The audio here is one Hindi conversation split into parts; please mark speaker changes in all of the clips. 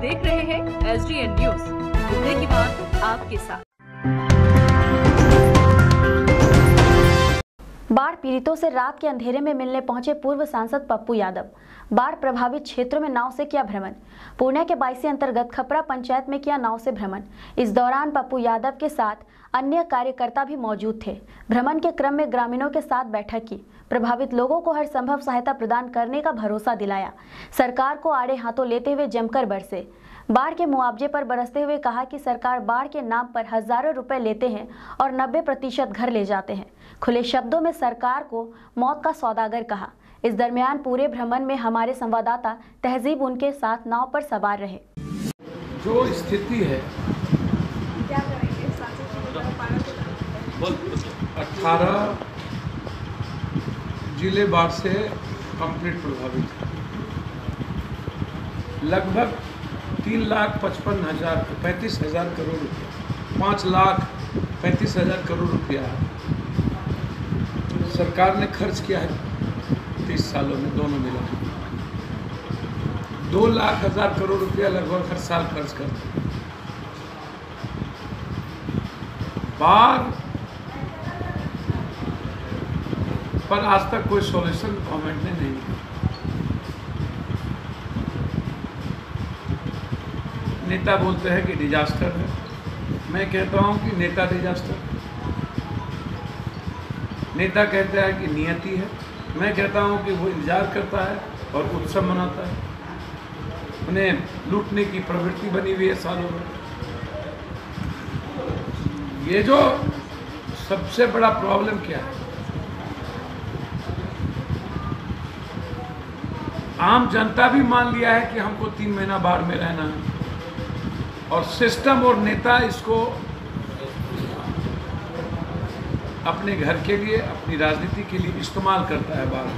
Speaker 1: देख रहे हैं एस डी एन न्यूज़ मुद्दे की बात आपके साथ।
Speaker 2: बाढ़ पीड़ितों से रात के अंधेरे में मिलने पहुँचे पूर्व सांसद पप्पू यादव। बाढ़ प्रभावित क्षेत्रों में नाव से किया भ्रमण। पूर्णिया के बाईसी अंतर्गत खपरा पंचायत में किया नाव से भ्रमण। इस दौरान पप्पू यादव के साथ अन्य कार्यकर्ता भी मौजूद थे। भ्रमण के क्रम में ग्रामीणों के साथ बैठक की। प्रभावित लोगों को हर संभव सहायता प्रदान करने का भरोसा दिलाया। सरकार को आड़े हाथों लेते हुए जमकर बरसे। बाढ़ के मुआवजे पर बरसते हुए कहा कि सरकार बाढ़ के नाम पर हज़ारों रुपए लेते हैं और 90 प्रतिशत घर ले जाते हैं। खुले शब्दों में सरकार को मौत का सौदागर कहा। इस दरमियान पूरे भ्रमण में हमारे संवाददाता तहजीब उनके साथ नाव पर सवार रहे।
Speaker 3: जो स्थिति है अठारह ज़िले बाढ़ से कंप्लीट प्रभावित। लगभग तीन लाख पचपन हज़ार, पैंतीस हज़ार करोड़ रुपया। पाँच लाख पैंतीस हज़ार करोड़ रुपया सरकार ने खर्च किया है तीस सालों में, दोनों मिला। दो लाख हज़ार करोड़ रुपया लगभग हर साल खर्च करते बाढ़ पर आज तक कोई सॉल्यूशन गवर्नमेंट ने नहीं। नेता बोलते हैं कि डिजास्टर है। मैं कहता हूँ कि नेता डिजास्टर नेता कहते हैं कि नियति है। मैं कहता हूँ कि वो इंतज़ार करता है और उत्सव मनाता है। उन्हें लूटने की प्रवृत्ति बनी हुई है सालों में। ये जो सबसे बड़ा प्रॉब्लम क्या है? आम जनता भी मान लिया है कि हमको तीन महीना बाढ़ में रहना है। और सिस्टम और नेता इसको अपने घर के लिए, अपनी राजनीति के लिए इस्तेमाल करता है बाढ़।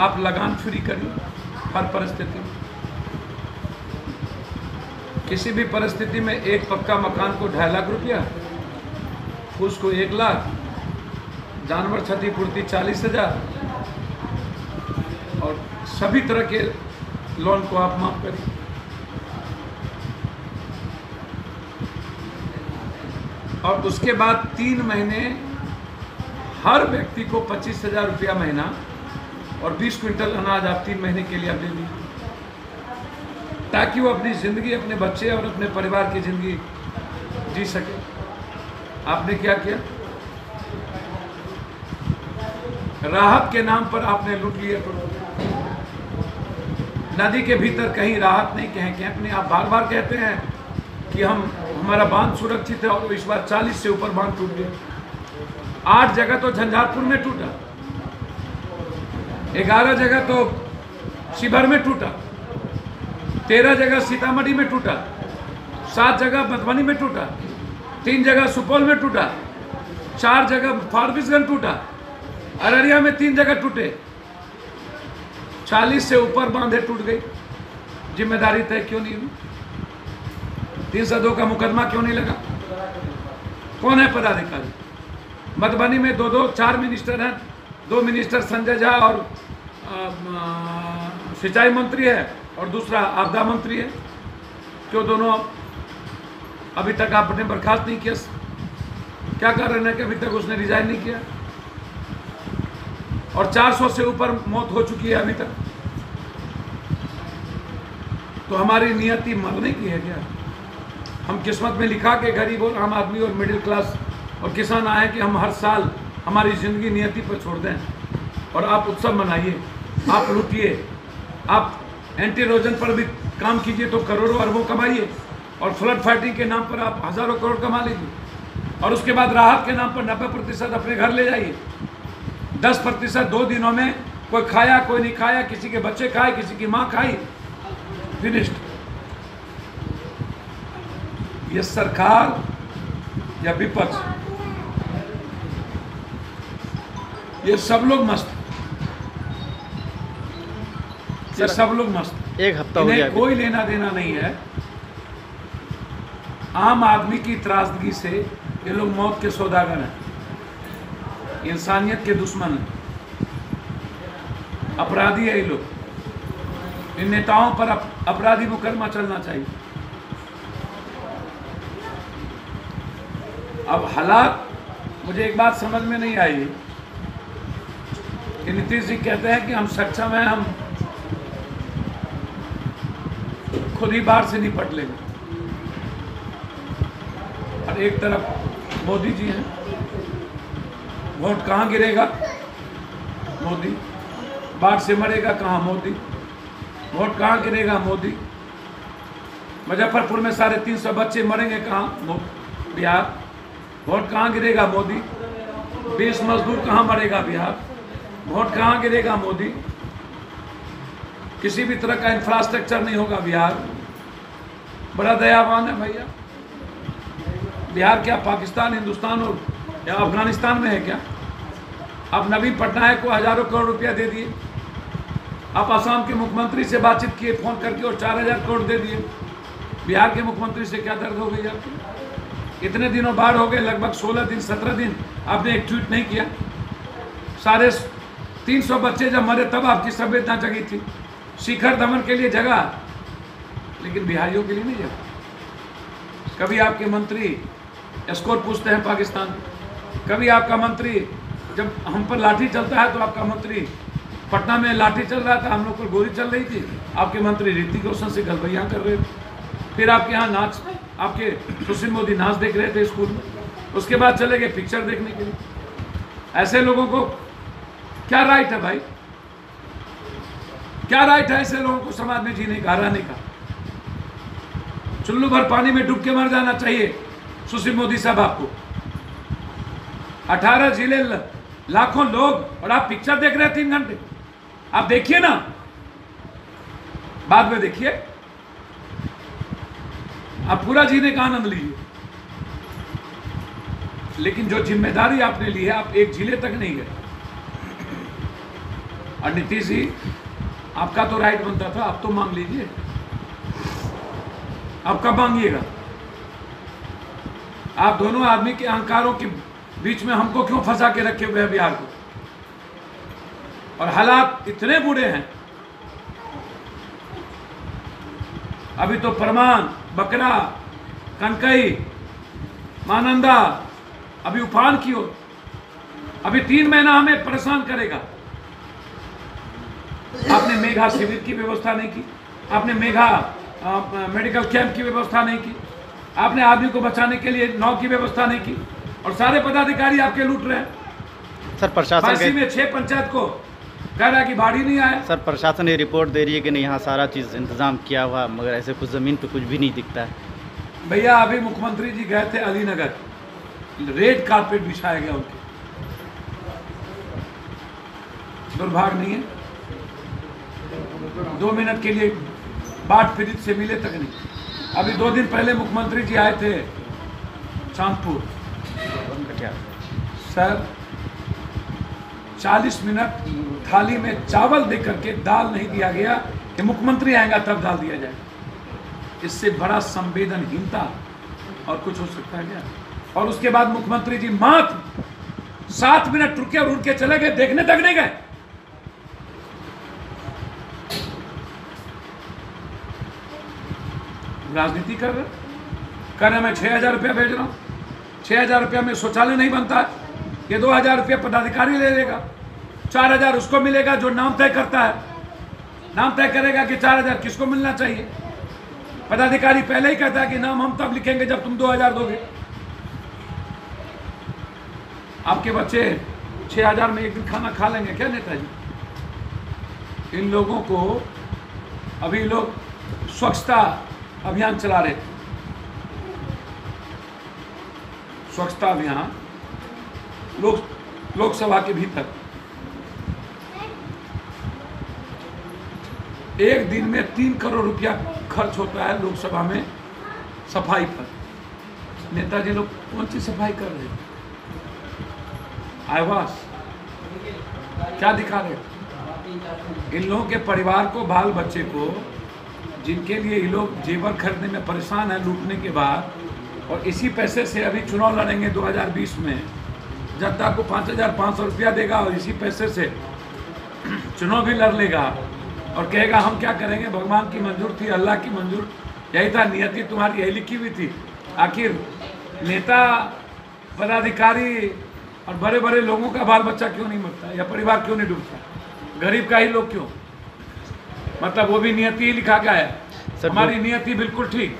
Speaker 3: आप लगान फ्री करिए हर परिस्थिति में। किसी भी परिस्थिति में एक पक्का मकान को ढाई लाख रुपया, उसको एक लाख जानवर क्षतिपूर्ति चालीस हज़ार। और सभी तरह के लोन को आप माफ़ करिए और उसके बाद तीन महीने हर व्यक्ति को पच्चीस हज़ार रुपया महीना और बीस क्विंटल अनाज आप तीन महीने के लिए आप दे दीजिए। ताकि वो अपनी ज़िंदगी, अपने बच्चे और अपने परिवार की ज़िंदगी जी सके। आपने क्या किया? राहत के नाम पर आपने लूट लिया। नदी के भीतर कहीं राहत नहीं कहें कहें अपने आप बार बार कहते हैं कि हम, हमारा बाँध सुरक्षित है और इस बार 40 से ऊपर बाँध टूट गया। आठ जगह तो झंझारपुर में टूटा। ग्यारह जगह तो शिवर में टूटा। तेरह जगह सीतामढ़ी में टूटा। सात जगह मधुबनी में टूटा। तीन जगह सुपौल में टूटा। चार जगह फारबिसगंज टूटा। अररिया में तीन जगह टूटे। चालीस से ऊपर बांधे टूट गई ज़िम्मेदारी तय क्यों नहीं हुई? तीन सौ दो का मुकदमा क्यों नहीं लगा? कौन है पदाधिकारी? मधुबनी में दो दो, चार मिनिस्टर हैं। दो मिनिस्टर संजय झा और सिंचाई मंत्री है और दूसरा आपदा मंत्री है। क्यों दोनों अभी तक आपने बर्खास्त नहीं किया? क्या कारण है कि अभी तक उसने रिजाइन नहीं किया? और 400 से ऊपर मौत हो चुकी है अभी तक। तो हमारी नियति मरने की है क्या? हम किस्मत में लिखा के गरीब और आम आदमी और मिडिल क्लास और किसान आए कि हम हर साल हमारी ज़िंदगी नियति पर छोड़ दें। और आप उत्सव मनाइए, आप लूटिए, आप एंटी रोजन पर भी काम कीजिए तो करोड़ों अरबों कमाइए और फ्लड फाइटिंग के नाम पर आप हज़ारों करोड़ कमा लीजिए। और उसके बाद राहत के नाम पर नब्बे प्रतिशत अपने घर ले जाइए। दस प्रतिशत दो दिनों में कोई खाया कोई नहीं खाया किसी के बच्चे खाए किसी की माँ खाई फिनिश्ड ये सरकार या विपक्ष? ये सब लोग मस्त। ये सब लोग मस्त।
Speaker 4: एक हफ़्ता हो गया
Speaker 3: कोई लेना देना नहीं है। आम आदमी की त्रासदगी से ये लोग मौत के सौदागर हैं। इंसानियत के दुश्मन हैं। अपराधी है ये लोग। इन नेताओं पर अप, अपराधी मुकदमा चलना चाहिए। अब हालात मुझे एक बात समझ में नहीं आई। कि नीतीश जी कहते हैं कि हम सक्षम हैं हम खुद ही बाढ़ से निपट लेंगे। और एक तरफ़ मोदी जी हैं। वोट कहाँ गिरेगा? मोदी। बाढ़ से मरेगा कहाँ मोदी? वोट कहाँ गिरेगा मोदी? मुजफ्फरपुर में साढ़े तीन सौ बच्चे मरेंगे कहाँ? बिहार। वोट कहाँ गिरेगा मोदी? बीस मजदूर कहाँ मरेगा बिहार? वोट कहाँ गिरेगा मोदी? किसी भी तरह का इंफ्रास्ट्रक्चर नहीं होगा बिहार। बड़ा दयावान है भैया। बिहार क्या पाकिस्तान, हिंदुस्तान और अफ़गानिस्तान में है क्या? आप नवीन पटनायक को हज़ारों करोड़ रुपया दे दिए। आप असम के मुख्यमंत्री से बातचीत किए, फ़ोन करके और चार हज़ार करोड़ दे दिए। बिहार के मुख्यमंत्री से क्या दर्द हो गई आपकी? इतने दिनों बाढ़ हो गए, लगभग 16 दिन 17 दिन आपने एक ट्वीट नहीं किया। साढ़े तीन सौ बच्चे जब मरे, तब आपकी संवेदना जगी थी। शिखर धवन के लिए जगह लेकिन बिहारियों के लिए नहीं जगह कभी आपके मंत्री स्कोर पूछते हैं पाकिस्तान कभी आपका मंत्री, जब हम पर लाठी चलता है तो आपका मंत्री, पटना में लाठी चल रहा था, हम लोग पर गोली चल रही थी, आपके मंत्री ऋतिक रोशन से गलबैया कर रहे थे। फिर आपके यहाँ नाच, आपके सुशील मोदी नाच देख रहे थे स्कूल में। उसके बाद चले गए पिक्चर देखने के लिए। ऐसे लोगों को क्या राइट है भाई? क्या राइट है ऐसे लोगों को समाज में जीने का रहने का? चुल्लू भर पानी में डूब के मर जाना चाहिए सुशील मोदी साहब आपको। अठारह ज़िले, लाखों लोग, और आप पिक्चर देख रहे हैं तीन घंटे। आप देखिए ना। बाद में देखिए। आप पूरा जीने का आनंद लीजिए। लेकिन जो ज़िम्मेदारी आपने ली है, आप एक ज़िले तक नहीं गए। और नीतीश जी, आपका तो राइट बनता था, आप तो मांग लीजिए। आप कब मांगिएगा? आप दोनों आदमी के अहंकारों के बीच में हमको क्यों फंसा के रखे हुए हैं बिहार को? और हालात इतने बुरे हैं। अभी तो परमान, बकरा, कनकई, मानंदा, अभी उफान की ओर। अभी तीन महीना हमें परेशान करेगा। आपने मेघा शिविर की व्यवस्था नहीं की। आपने मेघा मेडिकल कैंप की व्यवस्था नहीं की। आपने आदमी को बचाने के लिए नाव की व्यवस्था नहीं की। और सारे पदाधिकारी आपके लूट रहे हैं।
Speaker 4: सर प्रशासन के
Speaker 3: में छह पंचायत को कह रहा है कि बाढ़ ही नहीं आया
Speaker 4: सर प्रशासन ये रिपोर्ट दे रही है कि नहीं यहाँ सारा चीज़ इंतज़ाम किया हुआ मगर ऐसे कुछ ज़मीन पे कुछ भी नहीं दिखता है।
Speaker 3: भैया अभी मुख्यमंत्री जी गए थे अलीनगर। रेड कारपेट बिछाया गया उनके। दुर्भाग्य नहीं है। दो मिनट के लिए बाढ़ पीड़ित से मिले तक नहीं। अभी दो दिन पहले मुख्यमंत्री जी आए थे चांदपुर।
Speaker 4: कटिहार
Speaker 3: सर 40 मिनट थाली में चावल दे करके दाल नहीं दिया गया कि मुख्यमंत्री आएगा तब दाल दिया जाए। इससे बड़ा संवेदनहीनता और कुछ हो सकता है क्या? और उसके बाद मुख्यमंत्री जी मात्र सात मिनट रुके और उड़ के चले गए, देखने तक नहीं गए। राजनीति कर रहे कह रहे मैं छह हज़ार रुपया भेज रहा हूँ। छह हज़ार रुपया में शौचालय नहीं बनता है ये दो हज़ार रुपया पदाधिकारी ले लेगा, चार हज़ार उसको मिलेगा जो नाम तय करता है। नाम तय करेगा कि चार हज़ार किसको मिलना चाहिए। पदाधिकारी पहले ही कहता है कि नाम हम तब लिखेंगे जब तुम दो हज़ार दोगे। आपके बच्चे छह हज़ार में एक दिन खाना खा लेंगे, क्या नेताजी? इन लोगों को अभी लोग स्वच्छता अभियान चला रहे थे स्वच्छता अभियान, लोक, लोकसभा के भीतर। एक दिन में तीन करोड़ रुपया खर्च होता है लोकसभा में सफ़ाई पर। नेताजी लोग कौन सी सफ़ाई कर रहे हैं? आवास। क्या दिखा रहे इन लोगों के परिवार को, बाल बच्चे को, जिनके लिए ये लोग जेवर खरीदने में परेशान है, लूटने के बाद और इसी पैसे से अभी चुनाव लड़ेंगे 2020 में। जनता को पाँच हज़ार पाँच सौ रुपया देगा और इसी पैसे से चुनाव भी लड़ लेगा और कहेगा हम क्या करेंगे? भगवान की मंजूर थी अल्लाह की मंजूर। यही था नियति तुम्हारी यही लिखी हुई थी। आखिर नेता पदाधिकारी और बड़े बड़े लोगों का बाल बच्चा क्यों नहीं मरता? या परिवार क्यों नहीं डूबता? गरीब का ही लोग क्यों? मतलब वो भी नियति ही लिखा गया है। हमारी नियति बिल्कुल ठीक।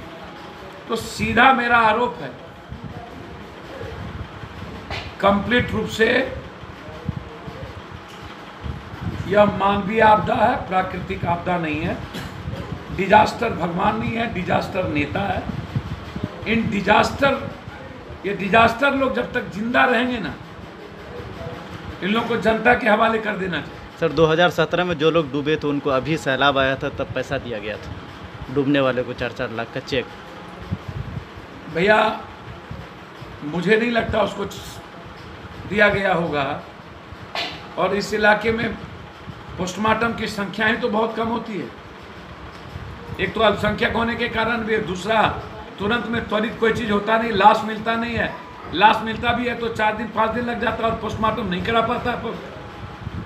Speaker 3: तो सीधा मेरा आरोप है। कंप्लीट रूप से यह मानवीय आपदा है, प्राकृतिक आपदा नहीं है। डिजास्टर भगवान नहीं है, डिजास्टर नेता है। इन डिजास्टर, ये डिजास्टर लोग जब तक ज़िंदा रहेंगे ना, इन लोगों को जनता के हवाले कर देना चाहिए।
Speaker 4: सर 2017 में जो लोग डूबे थे, उनको अभी सैलाब आया था, तब पैसा दिया गया था। डूबने वाले को चार चार लाख का चेक।
Speaker 3: भैया, मुझे नहीं लगता उसको दिया गया होगा। और इस इलाके में पोस्टमार्टम की संख्याएँ तो बहुत कम होती है। एक तो अल्पसंख्यक होने के कारण भी दूसरा, तुरंत में त्वरित कोई चीज़ होता नहीं, लाश मिलता नहीं है। लाश मिलता भी है तो चार दिन, पाँच दिन लग जाता और पोस्टमार्टम नहीं करा पाता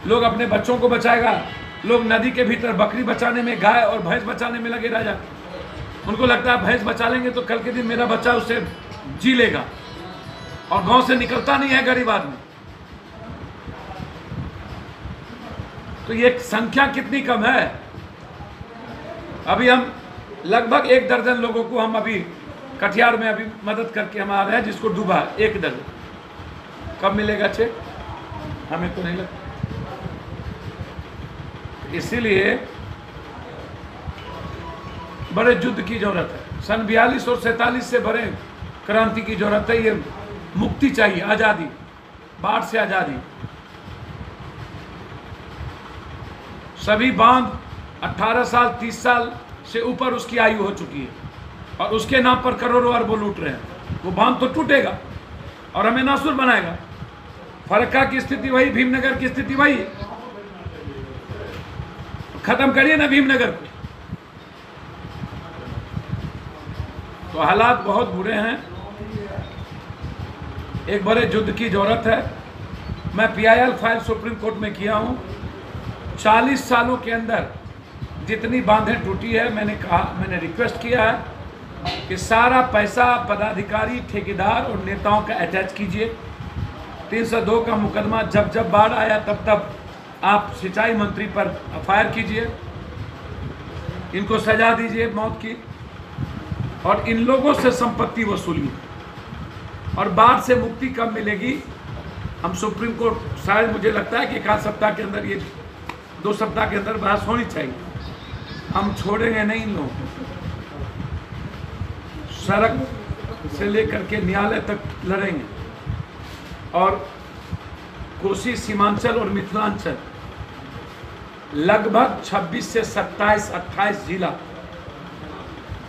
Speaker 3: लोग अपने बच्चों को बचाएगा। लोग नदी के भीतर बकरी बचाने में, गाय और भैंस बचाने में लगे रह जाते उनको लगता है भैंस बचा लेंगे तो कल के दिन मेरा बच्चा उससे जी लेगा। और गाँव से निकलता नहीं है गरीब आदमी। तो ये संख्या कितनी कम है? अभी हम लगभग एक दर्जन लोगों को हम अभी कटिहार में अभी मदद करके हम आ रहे हैं, जिसको डूबा एक दर्जन। कब मिलेगा चेक हमें तो नहीं लगता। इसीलिए बड़े युद्ध की ज़रूरत है। सन बयालीस और सैतालीस से बड़े क्रांति की ज़रूरत है। ये मुक्ति चाहिए, आज़ादी, बाढ़ से आज़ादी। सभी बाँध 18 साल 30 साल से ऊपर उसकी आयु हो चुकी है और उसके नाम पर करोड़ों अरबों लूट रहे हैं। वो बाँध तो टूटेगा और हमें नासुर बनाएगा। फरक्का की स्थिति वही, भीमनगर की स्थिति वही। खत्म करिए ना भीमनगर को। तो हालात बहुत बुरे हैं। एक बड़े युद्ध की ज़रूरत है। मैं पीआईएल फ़ाइल सुप्रीम कोर्ट में किया हूँ। 40 सालों के अंदर जितनी बांधें टूटी है, मैंने कहा, मैंने रिक्वेस्ट किया है कि सारा पैसा पदाधिकारी, ठेकेदार और नेताओं का अटैच कीजिए। 302 का मुकदमा जब जब बाढ़ आया, तब तब आप सिंचाई मंत्री पर एफ़ कीजिए। इनको सजा दीजिए मौत की। और इन लोगों से संपत्ति वसूली और बाढ़ से मुक्ति कब मिलेगी? हम सुप्रीम कोर्ट, शायद मुझे लगता है कि एक आध सप्ताह के अंदर ये, दो सप्ताह के अंदर बहस होनी चाहिए। हम छोड़ेंगे नहीं इन लोगों को। सड़क से लेकर के न्यायालय तक लड़ेंगे। और कोसी, सीमांचल और मिथिलांचल, लगभग 26 से 27 28 जिला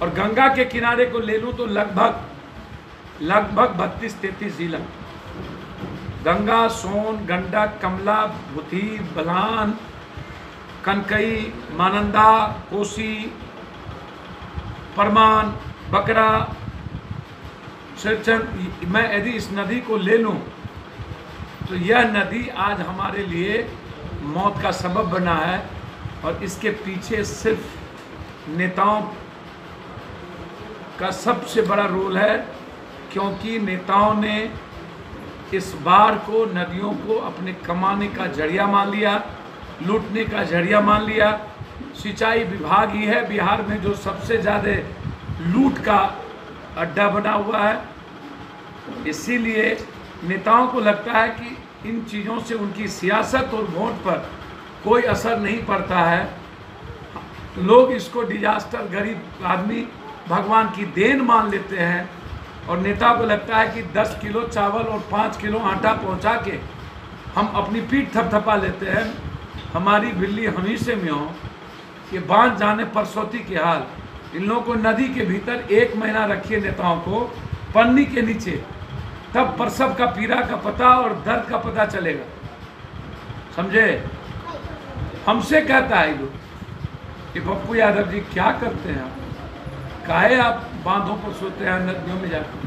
Speaker 3: और गंगा के किनारे को ले लूँ तो लगभग लगभग 32 33 जिला गंगा, सोन, गंडक, कमला भूथी बलान, कनकई, मानंदा, कोसी, परमान, बकरा सिरचंद मैं यदि इस नदी को ले लूँ तो यह नदी आज हमारे लिए मौत का सबब बना है और इसके पीछे सिर्फ़ नेताओं का सबसे बड़ा रोल है, क्योंकि नेताओं ने इस बाढ़ को नदियों को अपने कमाने का ज़रिया मान लिया, लूटने का ज़रिया मान लिया। सिंचाई विभाग ही है, बिहार में जो सबसे ज़्यादा लूट का अड्डा बना हुआ है। इसीलिए नेताओं को लगता है कि इन चीज़ों से उनकी सियासत और वोट पर कोई असर नहीं पड़ता है। लोग इसको डिजास्टर गरीब आदमी भगवान की देन मान लेते हैं और नेता को लगता है कि 10 किलो चावल और 5 किलो आटा पहुँचा के हम अपनी पीठ थपथपा लेते हैं। हमारी बिल्ली हमी से में हो। कि बाँध जाने परसौती के हाल। इन लोगों को नदी के भीतर एक महीना रखिए नेताओं को, पन्नी के नीचे। तब प्रसव का पीड़ा का पता और दर्द का पता चलेगा। समझे? हमसे कहता है लोग, कि पप्पू यादव जी क्या करते हैं आप? काहे आप बांधों पर सोते हैं नदियों में जाकर